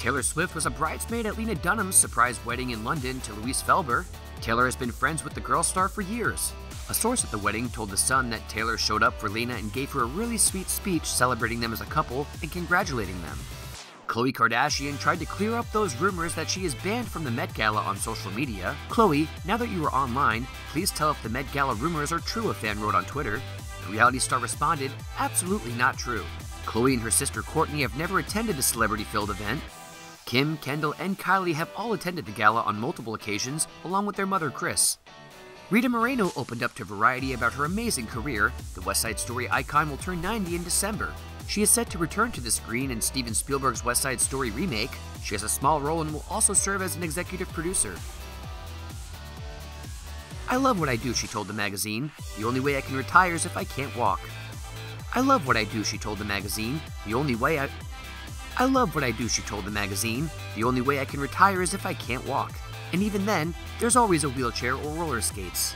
Taylor Swift was a bridesmaid at Lena Dunham's surprise wedding in London to Luis Felber. Taylor has been friends with the girl star for years. A source at the wedding told The Sun that Taylor showed up for Lena and gave her a really sweet speech celebrating them as a couple and congratulating them. Khloe Kardashian tried to clear up those rumors that she is banned from the Met Gala on social media. Khloe, now that you are online, please tell if the Met Gala rumors are true, a fan wrote on Twitter. The reality star responded, absolutely not true. Khloe and her sister Kourtney have never attended a celebrity filled event. Kim, Kendall, and Kylie have all attended the gala on multiple occasions, along with their mother Kris. Rita Moreno opened up to Variety about her amazing career. The West Side Story icon will turn 90 in December. She is set to return to the screen in Steven Spielberg's West Side Story remake. She has a small role and will also serve as an executive producer. I love what I do, she told the magazine. The only way I can retire is if I can't walk. I love what I do, she told the magazine. The only way I. I love what I do, she told the magazine. The only way I can retire is if I can't walk. And even then, there's always a wheelchair or roller skates.